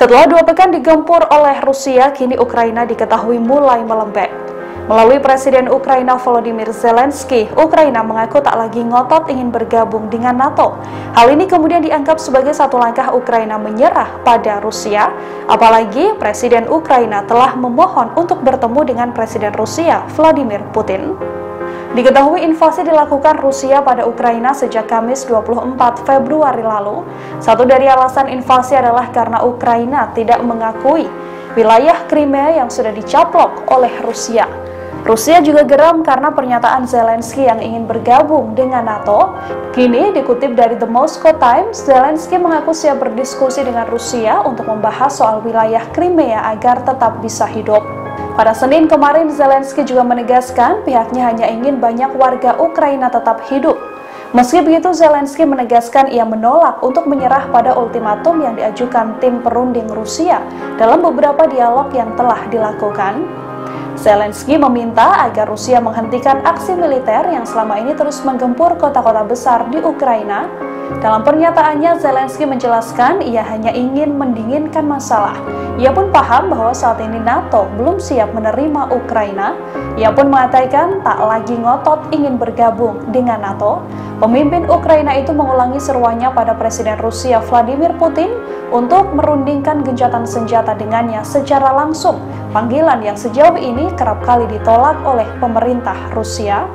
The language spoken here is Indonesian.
Setelah dua pekan digempur oleh Rusia, kini Ukraina diketahui mulai melembek. Melalui Presiden Ukraina Volodymyr Zelensky, Ukraina mengaku tak lagi ngotot ingin bergabung dengan NATO. Hal ini kemudian dianggap sebagai satu langkah Ukraina menyerah pada Rusia, apalagi Presiden Ukraina telah memohon untuk bertemu dengan Presiden Rusia Vladimir Putin. Diketahui invasi dilakukan Rusia pada Ukraina sejak Kamis 24 Februari lalu. Satu dari alasan invasi adalah karena Ukraina tidak mengakui wilayah Crimea yang sudah dicaplok oleh Rusia. Rusia juga geram karena pernyataan Zelensky yang ingin bergabung dengan NATO. Kini dikutip dari The Moscow Times, Zelensky mengaku siap berdiskusi dengan Rusia untuk membahas soal wilayah Crimea agar tetap bisa hidup. Pada Senin kemarin, Zelensky juga menegaskan pihaknya hanya ingin banyak warga Ukraina tetap hidup. Meski begitu, Zelensky menegaskan ia menolak untuk menyerah pada ultimatum yang diajukan tim perunding Rusia dalam beberapa dialog yang telah dilakukan. Zelensky meminta agar Rusia menghentikan aksi militer yang selama ini terus menggempur kota-kota besar di Ukraina. Dalam pernyataannya, Zelensky menjelaskan ia hanya ingin mendinginkan masalah. Ia pun paham bahwa saat ini NATO belum siap menerima Ukraina. Ia pun mengatakan tak lagi ngotot ingin bergabung dengan NATO. Pemimpin Ukraina itu mengulangi seruannya pada Presiden Rusia Vladimir Putin untuk merundingkan gencatan senjata dengannya secara langsung, panggilan yang sejauh ini kerap kali ditolak oleh pemerintah Rusia.